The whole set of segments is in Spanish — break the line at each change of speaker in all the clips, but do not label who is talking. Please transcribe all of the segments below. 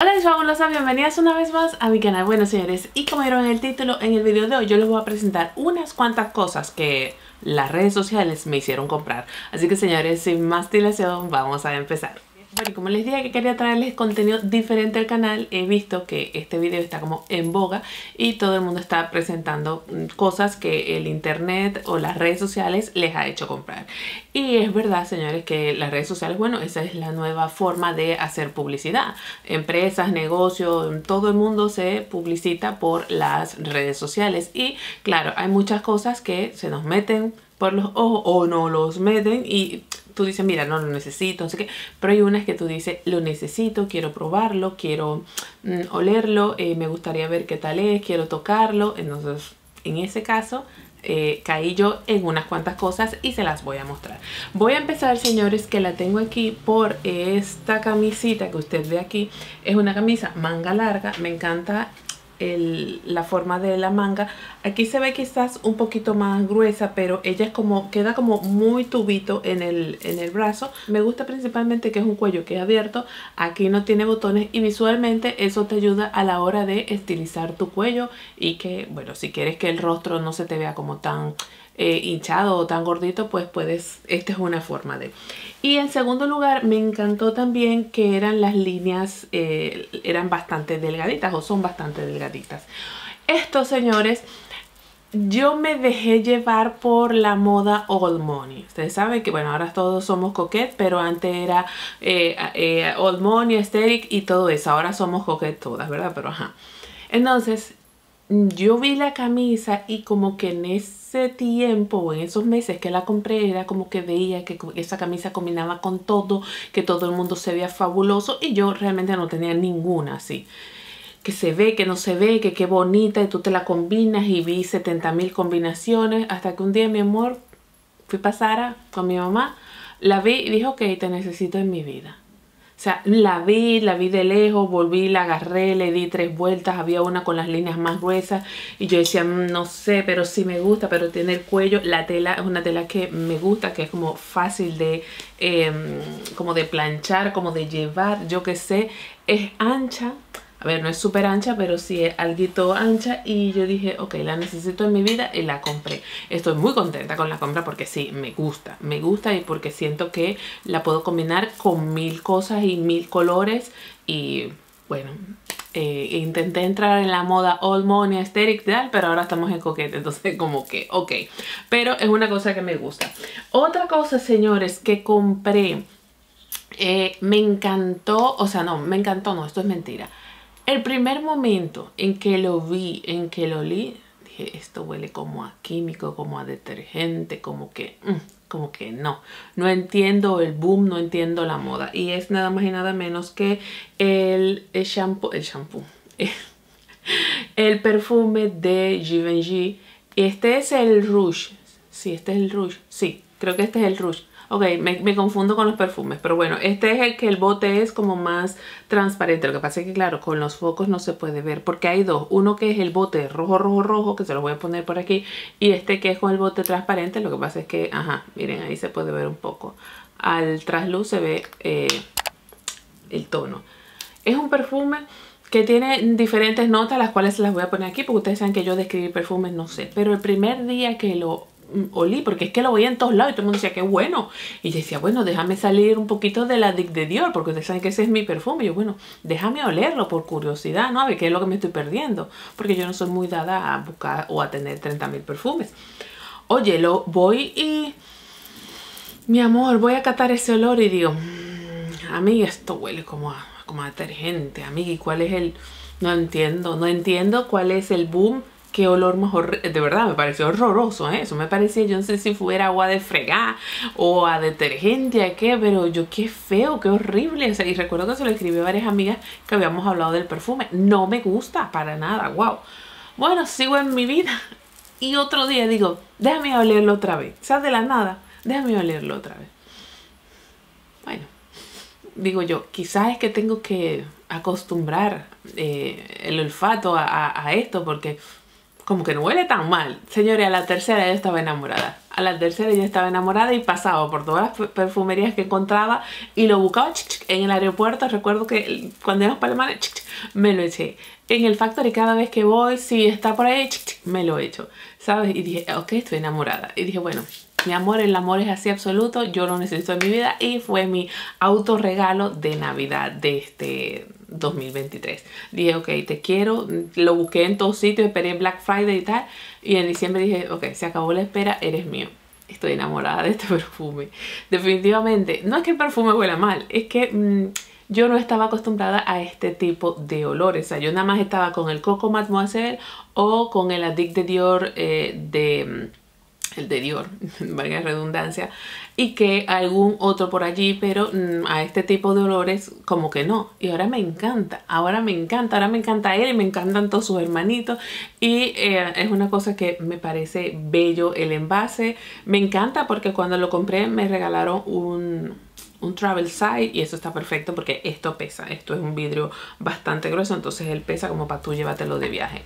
Hola mis fabulosas, bienvenidas una vez más a mi canal. Bueno señores, y como vieron en el título, en el video de hoy yo les voy a presentar unas cuantas cosas que las redes sociales me hicieron comprar. Así que señores, sin más dilación, vamos a empezar bueno, como les dije que quería traerles contenido diferente al canal, he visto que este video está como en boga y todo el mundo está presentando mm, cosas que el internet o las redes sociales les ha hecho comprar. Y es verdad, señores, que las redes sociales, bueno, esa es la nueva forma de hacer publicidad. Empresas, negocios, todo el mundo se publicita por las redes sociales. Y claro, hay muchas cosas que se nos meten por los ojos o no los meten y tú dices, mira, no lo necesito, no sé qué, pero hay unas que tú dices, lo necesito, quiero probarlo, quiero mm, olerlo, eh, me gustaría ver qué tal es, quiero tocarlo, entonces en ese caso eh, caí yo en unas cuantas cosas y se las voy a mostrar. Voy a empezar, señores, que la tengo aquí por esta camisita que usted ve aquí. Es una camisa manga larga, me encanta la forma de la manga. Aquí se ve quizás un poquito más gruesa, pero ella es como, queda como muy tubito en el, en el brazo. Me gusta principalmente que es un cuello que es abierto, aquí no tiene botones y visualmente eso te ayuda a la hora de estilizar tu cuello y que, bueno, si quieres que el rostro no se te vea como tan eh, hinchado o tan gordito, pues puedes, esta es una forma de. Y en segundo lugar, me encantó también que eran las líneas, eh, eran bastante delgaditas o son bastante delgaditas. Estos señores, yo me dejé llevar por la moda old money. Ustedes saben que, bueno, ahora todos somos coquette, pero antes era eh, old money, aesthetic y todo eso. Ahora somos coquette todas, ¿verdad? Pero ajá. Entonces, yo vi la camisa y como que en ese tiempo o en esos meses que la compré era como que veía que esa camisa combinaba con todo, que todo el mundo se veía fabuloso y yo realmente no tenía ninguna así. Que se ve, que no se ve, que qué bonita y tú te la combinas y vi 70 mil combinaciones hasta que un día mi amor fui a Sara con mi mamá, la vi y dijo que te necesito en mi vida. O sea, la vi, la vi de lejos, volví, la agarré, le di tres vueltas, había una con las líneas más gruesas y yo decía, mm, no sé, pero sí me gusta, pero tiene el cuello, la tela es una tela que me gusta, que es como fácil de, em, como de planchar, como de llevar, yo que sé, es ancha, a ver, no es súper ancha, pero sí es algo ancha. Y yo dije, ok, la necesito en mi vida y la compré. Estoy muy contenta con la compra porque sí, me gusta. Me gusta y porque siento que la puedo combinar con mil cosas y mil colores. Y bueno, eh, intenté entrar en la moda old money, aesthetic, tal, pero ahora estamos en coquete. Entonces como que, ok. Pero es una cosa que me gusta. Otra cosa, señores, que compré... Eh, me encantó, o sea, no, me encantó, no, esto es mentira. El primer momento en que lo vi, en que lo olí, dije, esto huele como a químico, como a detergente, como que, mm, como que no. No entiendo el boom, no entiendo la moda. Y es nada más y nada menos que el, shampoo, el shampoo, el perfume de Givenchy. Este es el Rouge. Sí, este es el Rouge. Sí, creo que este es el Rouge. Ok, me, confundo con los perfumes, pero bueno, este es el que el bote es como más transparente. Lo que pasa es que, claro, con los focos no se puede ver porque hay dos. Uno que es el bote rojo, rojo, rojo, que se lo voy a poner por aquí. Y este que es con el bote transparente, lo que pasa es que, ajá, miren, ahí se puede ver un poco. Al trasluz se ve eh, el tono. Es un perfume que tiene diferentes notas, las cuales las voy a poner aquí porque ustedes saben que yo de perfumes no sé. Pero el primer día que lo olí, porque es que lo veía en todos lados y todo el mundo decía, qué bueno. Y yo decía, bueno, déjame salir un poquito de la Dick de Dior, porque ustedes saben que ese es mi perfume. Y yo, bueno, déjame olerlo por curiosidad, ¿no? A ver qué es lo que me estoy perdiendo, porque yo no soy muy dada a buscar o a tener 30 mil perfumes. Oye, lo voy y... Mi amor, voy a catar ese olor y digo, mmm, amiga, esto huele como a, como a detergente, amiga, ¿y cuál es el...? No entiendo, no entiendo cuál es el boom qué olor más horrible. De verdad, me pareció horroroso ¿eh? eso. Me parecía, yo no sé si fuera agua de fregar o a detergente, a qué, pero yo qué feo, qué horrible. O sea, y recuerdo que se lo escribí a varias amigas que habíamos hablado del perfume. No me gusta para nada, wow. Bueno, sigo en mi vida. Y otro día digo, déjame olerlo otra vez. O sea, de la nada, déjame olerlo otra vez. Bueno, digo yo, quizás es que tengo que acostumbrar eh, el olfato a esto porque como que no huele tan mal. Señores, a la tercera yo estaba enamorada. a la tercera ya estaba enamorada y pasaba por todas las perfumerías que encontraba y lo buscaba en el aeropuerto. Recuerdo que cuando íbamos para Alemania me lo eché. En el Factory cada vez que voy, si está por ahí, me lo echo, ¿sabes? Y dije, ok, estoy enamorada. Y dije, bueno, mi amor, el amor es así absoluto, yo lo necesito en mi vida y fue mi autorregalo de Navidad de este 2023. Dije, ok, te quiero, lo busqué en todos sitios, esperé Black Friday y tal, y en diciembre dije, ok, se acabó la espera, eres mío. Estoy enamorada de este perfume. Definitivamente, no es que el perfume huela mal, es que... Mm, yo no estaba acostumbrada a este tipo de olores. O sea, yo nada más estaba con el Coco Mademoiselle o con el Addict de Dior eh, de mm, el de Dior, valga redundancia, y que algún otro por allí, pero mm, a este tipo de olores como que no. Y ahora me encanta, ahora me encanta, ahora me encanta él y me encantan todos sus hermanitos. Y eh, es una cosa que me parece bello el envase. Me encanta porque cuando lo compré me regalaron un, un travel size y eso está perfecto porque esto pesa. Esto es un vidrio bastante grueso, entonces él pesa como para tú llevártelo de viaje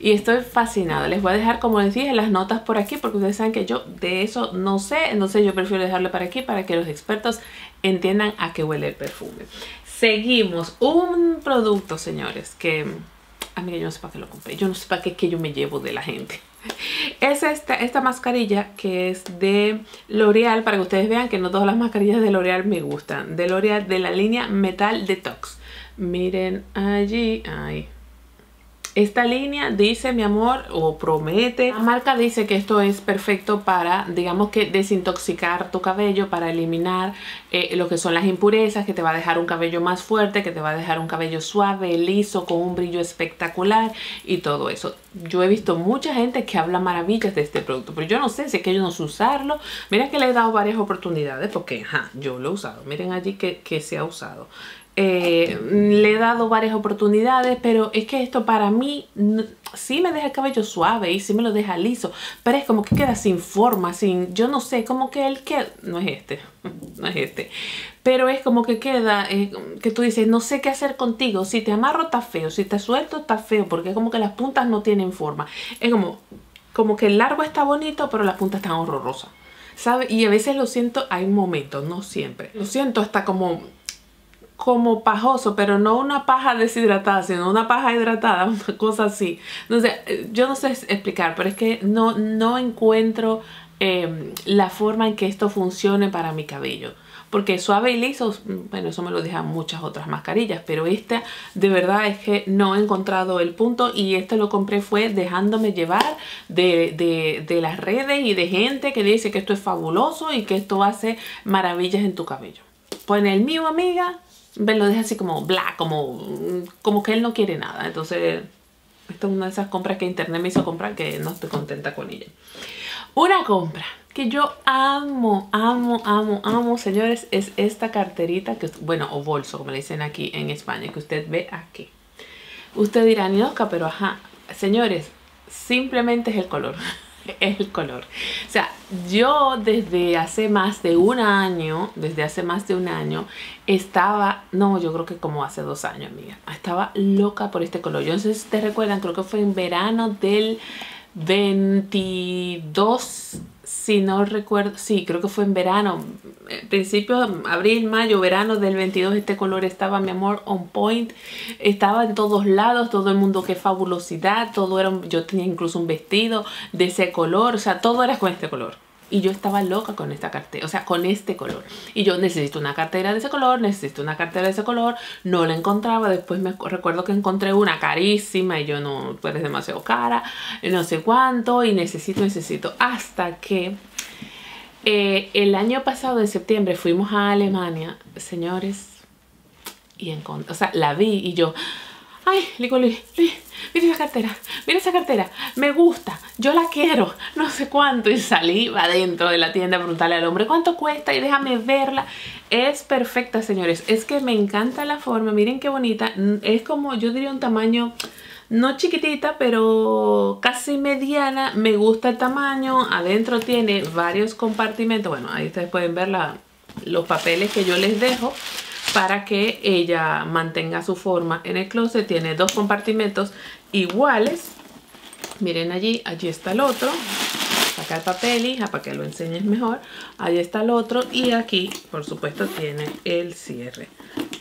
y estoy fascinada. Les voy a dejar, como les dije, las notas por aquí porque ustedes saben que yo de eso no sé, entonces yo prefiero dejarlo para aquí para que los expertos entiendan a qué huele el perfume. Seguimos. Un producto, señores, que a mí yo no sé para qué lo compré. Yo no sé para qué que yo me llevo de la gente. Es esta, esta mascarilla que es de L'Oreal, para que ustedes vean que no todas las mascarillas de L'Oreal me gustan. De L'Oreal, de la línea Metal Detox. Miren allí, ay, esta línea dice, mi amor, o promete, la marca dice que esto es perfecto para, digamos que desintoxicar tu cabello, para eliminar eh, lo que son las impurezas, que te va a dejar un cabello más fuerte, que te va a dejar un cabello suave, liso, con un brillo espectacular y todo eso. Yo he visto mucha gente que habla maravillas de este producto, pero yo no sé si es que yo no sé usarlo. Mira que le he dado varias oportunidades porque yo lo he usado. Miren allí que se ha usado. Le he dado varias oportunidades, pero es que esto para mí sí me deja el cabello suave y sí me lo deja liso, pero es como que queda sin forma, sin, yo no sé, como que el que, no es este, no es este, pero es como que queda, eh, que tú dices, no sé qué hacer contigo, si te amarro está feo, si te suelto está feo, porque es como que las puntas no tienen forma, es como, como que el largo está bonito, pero las puntas están horrorosas. ¿Sabe? Y a veces lo siento, hay momentos, no siempre. Lo siento hasta como como pajoso, pero no una paja deshidratada, sino una paja hidratada, una cosa así. No sé, yo no sé explicar, pero es que no, no encuentro em, la forma en que esto funcione para mi cabello. Porque suave y liso, bueno, eso me lo dejan muchas otras mascarillas, pero esta de verdad es que no he encontrado el punto y este lo compré fue dejándome llevar de, de, de las redes y de gente que dice que esto es fabuloso y que esto hace maravillas en tu cabello. Pues en el mío, amiga, lo deja así como bla, como, como que él no quiere nada. Entonces, esta es una de esas compras que internet me hizo comprar que no estoy contenta con ella. Una compra que yo amo, amo, amo, amo, señores, es esta carterita, que bueno, o bolso, como le dicen aquí en España, que usted ve aquí. Usted dirá, Nioska, pero ajá, señores, simplemente es el color. el color. O sea, yo desde hace más de un año, desde hace más de un año, estaba, no, yo creo que como hace dos años, amiga, estaba loca por este color. Yo no sé si te recuerdan, creo que fue en verano del 22 si no recuerdo, sí, creo que fue en verano, eh, principio, abril, mayo, verano del 22, este color estaba, mi amor, on point, estaba en todos lados, todo el mundo, qué fabulosidad, todo era, yo tenía incluso un vestido de ese color, o sea, todo era con este color. Y yo estaba loca con esta cartera, o sea, con este color. Y yo necesito una cartera de ese color, necesito una cartera de ese color. No la encontraba, después me recuerdo que encontré una carísima y yo no, pues es demasiado cara, no sé cuánto y necesito, necesito. Hasta que eh, el año pasado, en septiembre, fuimos a Alemania, señores, y encontré, o sea, la vi y yo ay, le digo, Luis, mira esa cartera, mira esa cartera, me gusta, yo la quiero, no sé cuánto. Y salí adentro de la tienda a preguntarle al hombre cuánto cuesta y déjame verla. Es perfecta, señores, es que me encanta la forma, miren qué bonita, es como, yo diría un tamaño... No chiquitita, pero casi mediana. Me gusta el tamaño. Adentro tiene varios compartimentos. Bueno, ahí ustedes pueden ver los papeles que yo les dejo para que ella mantenga su forma en el closet. Tiene dos compartimentos iguales. Miren allí, allí está el otro. saca el papel, hija, para que lo enseñes mejor. Ahí está el otro y aquí, por supuesto, tiene el cierre.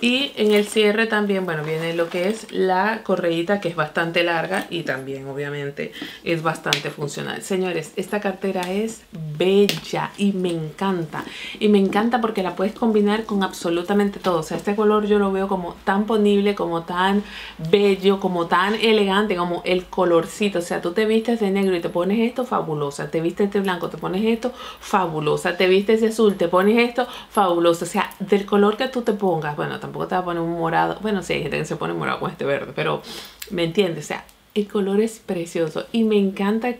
Y en el cierre también, bueno, viene lo que es la correíta que es bastante larga y también obviamente es bastante funcional. Señores, esta cartera es bella y me encanta. Y me encanta porque la puedes combinar con absolutamente todo. O sea, este color yo lo veo como tan ponible, como tan bello, como tan elegante, como el colorcito. O sea, tú te vistes de negro y te pones esto, fabulosa. Te vistes de blanco, te pones esto, fabulosa. Te vistes de azul, te pones esto, fabuloso. O sea, del color que tú te pongas, bueno, tampoco te va a poner un morado. Bueno, sí, hay gente que se pone morado con este verde, pero ¿me entiendes? O sea, el color es precioso y me encanta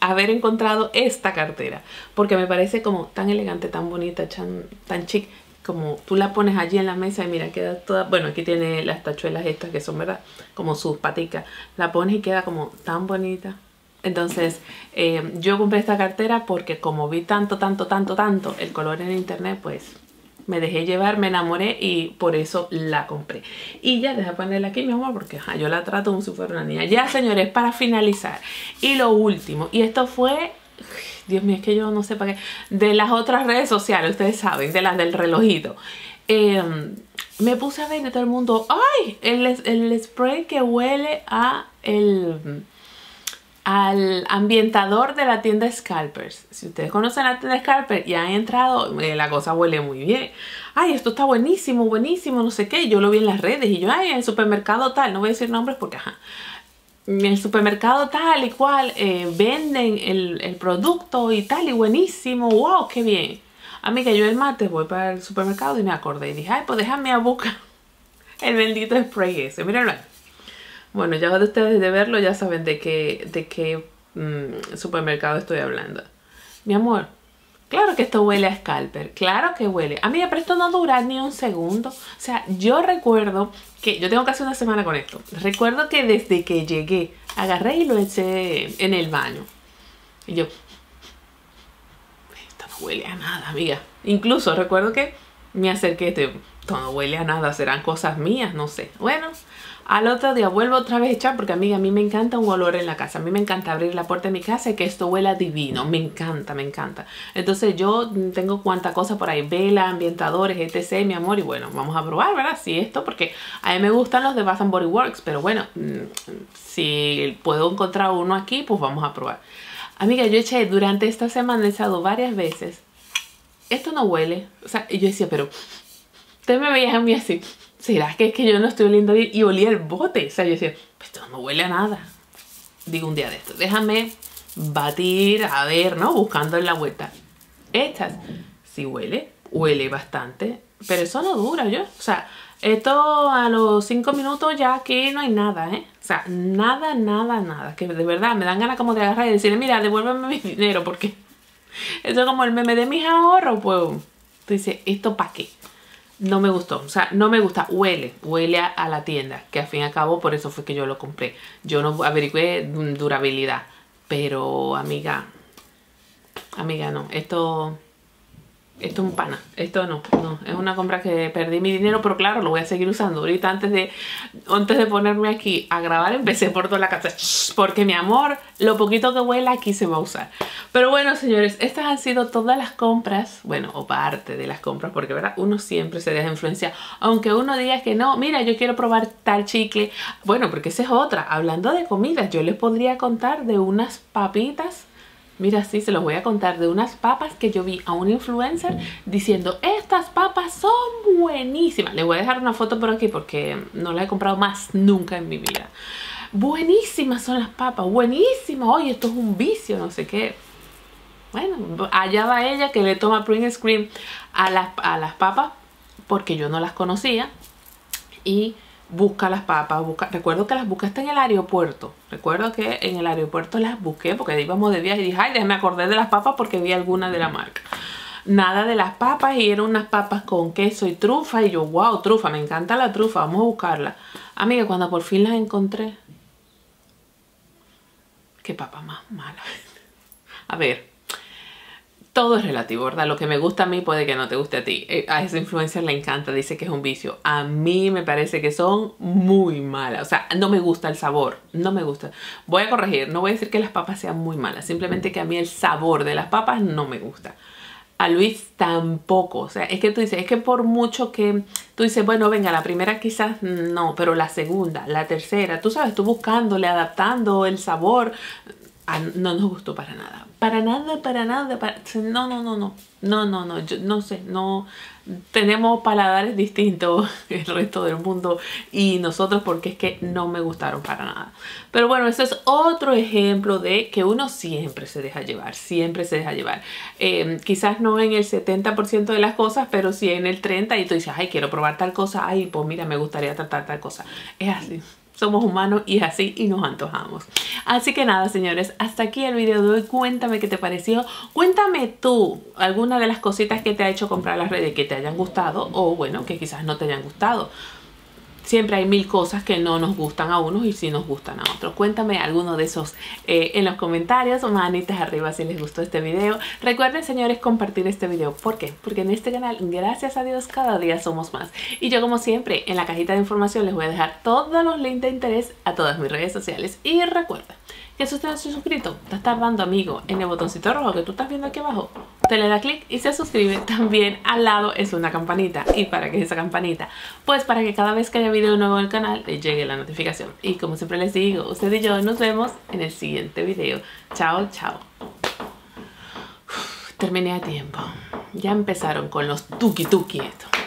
haber encontrado esta cartera porque me parece como tan elegante, tan bonita, tan, tan chic como tú la pones allí en la mesa y mira, queda toda, bueno, aquí tiene las tachuelas estas que son, ¿verdad? Como sus paticas, la pones y queda como tan bonita. Entonces, eh, yo compré esta cartera porque como vi tanto, tanto, tanto, tanto el color en internet, pues me dejé llevar, me enamoré y por eso la compré. Y ya, deja ponerla aquí, mi amor, porque yo la trato como si fuera una niña. Ya, señores, para finalizar. Y lo último, y esto fue... Dios mío, es que yo no sé para qué. De las otras redes sociales, ustedes saben, de las del relojito. Em, me puse a ver de todo el mundo, ¡ay! El, el spray que huele a el al ambientador de la tienda Scalpers. Si ustedes conocen la tienda Scalpers y han entrado, eh, la cosa huele muy bien. Ay, esto está buenísimo, buenísimo, no sé qué. Yo lo vi en las redes y yo, ay, en el supermercado tal, no voy a decir nombres porque, ajá. En el supermercado tal y cual eh, venden el, el, producto y tal y buenísimo, wow, qué bien. Amiga, yo el martes voy para el supermercado y me acordé y dije, ay, pues déjame a buscar el bendito spray ese. Mírenlo bueno, ya de ustedes de verlo ya saben de qué, de qué mm, supermercado estoy hablando. Mi amor, claro que esto huele a scalper, claro que huele. A mí, pero esto no dura ni un segundo. O sea, yo recuerdo que, yo tengo casi una semana con esto. Recuerdo que desde que llegué, agarré y lo eché en el baño. Y yo, esto no huele a nada, amiga. Incluso recuerdo que me acerqué, esto no huele a nada, serán cosas mías, no sé. Bueno, al otro día vuelvo otra vez a echar porque amiga, a mí me encanta un olor en la casa. A mí me encanta abrir la puerta de mi casa y que esto huela divino. Me encanta, me encanta. Entonces yo tengo cuanta cosa por ahí. Vela, ambientadores, etc. Mi amor. Y bueno, vamos a probar, ¿verdad? Sí, esto porque a mí me gustan los de Bath Body Works. Pero bueno, mm, si puedo encontrar uno aquí, pues vamos a probar. Amiga, yo eché durante esta semana, he echado varias veces. Esto no huele. O sea, yo decía, pero... Usted me veía a mí así ¿será que es que yo no estoy oliendo bien? Y olía el bote. O sea, yo decía, esto no huele a nada. Digo un día de esto, déjame batir, a ver, ¿no? Buscando en la vuelta. Estas, sí huele, huele bastante, pero eso no dura, yo. O sea, esto a los 5 minutos ya aquí no hay nada, ¿eh? O sea, nada, nada, nada. Que de verdad me dan ganas como de agarrar y decirle, mira, devuélveme mi dinero, porque eso es como el meme de mis ahorros, pues. Tú dices, ¿esto para qué? No me gustó, o sea, no me gusta, huele, huele a, la tienda, que al fin y al cabo por eso fue que yo lo compré. Yo no averigué durabilidad, pero amiga, amiga no, esto esto es un pana, esto no, no, es una compra que perdí mi dinero, pero claro, lo voy a seguir usando. Ahorita antes de, antes de ponerme aquí a grabar, empecé por toda la casa, porque mi amor, lo poquito que huele aquí se va a usar. Pero bueno, señores, estas han sido todas las compras, bueno, o parte de las compras, porque verdad, uno siempre se deja influenciar, aunque uno diga que no, mira, yo quiero probar tal chicle, bueno, porque esa es otra, hablando de comidas, yo les podría contar de unas papitas Mira, sí, se los voy a contar de unas papas que yo vi a un influencer diciendo estas papas son buenísimas. Les voy a dejar una foto por aquí porque no la he comprado más nunca en mi vida. Buenísimas son las papas, buenísimas. Oye, esto es un vicio, no sé qué. Bueno, allá va ella que le toma print screen a las, a las papas porque yo no las conocía. Y busca las papas, busca, recuerdo que las buscaste en el aeropuerto, recuerdo que en el aeropuerto las busqué porque íbamos de viaje y dije, ay, me acordé de las papas porque vi alguna de la marca. Nada de las papas y eran unas papas con queso y trufa y yo, wow, trufa, me encanta la trufa, vamos a buscarla. Amiga, cuando por fin las encontré, qué papa más mala. A ver, todo es relativo, ¿verdad? Lo que me gusta a mí puede que no te guste a ti. Eh, a esa influencer le encanta, dice que es un vicio. A mí me parece que son muy malas. O sea, no me gusta el sabor, no me gusta. Voy a corregir, no voy a decir que las papas sean muy malas, simplemente que a mí el sabor de las papas no me gusta. A Luis tampoco, o sea, es que tú dices, es que por mucho que tú dices, bueno, venga, la primera quizás no, pero la segunda, la tercera, tú sabes, tú buscándole, adaptando el sabor, no nos gustó para nada. Para nada, para nada. no, no, no, no. No, no, no. Yo no sé. No. Tenemos paladares distintos el resto del mundo y nosotros porque es que no me gustaron para nada. Pero bueno, ese es otro ejemplo de que uno siempre se deja llevar. Siempre se deja llevar. Em, quizás no en el 70% de las cosas, pero sí en el 30% y tú dices, ay, quiero probar tal cosa. Ay, pues mira, me gustaría tratar tal cosa. Es así somos humanos y así y nos antojamos. Así que nada, señores, hasta aquí el video de hoy. Cuéntame qué te pareció. Cuéntame tú alguna de las cositas que te ha hecho comprar las redes que te hayan gustado o bueno, que quizás no te hayan gustado siempre hay mil cosas que no nos gustan a unos y sí nos gustan a otros. Cuéntame alguno de esos eh, en los comentarios manitas arriba si les gustó este video. Recuerden, señores, compartir este video. ¿Por qué? Porque en este canal, gracias a Dios, cada día somos más. Y yo, como siempre, en la cajita de información les voy a dejar todos los links de interés a todas mis redes sociales. Y recuerden que si usted no se ha suscrito, te está dando amigo en el botoncito rojo que tú estás viendo aquí abajo te le da clic y se suscribe. También al lado es una campanita. ¿Y para qué es esa campanita? Pues para que cada vez que haya video nuevo en el canal le llegue la notificación. Y como siempre les digo, usted y yo nos vemos en el siguiente video. Chao, chao. terminé a tiempo. Ya empezaron con los tuki tuki esto.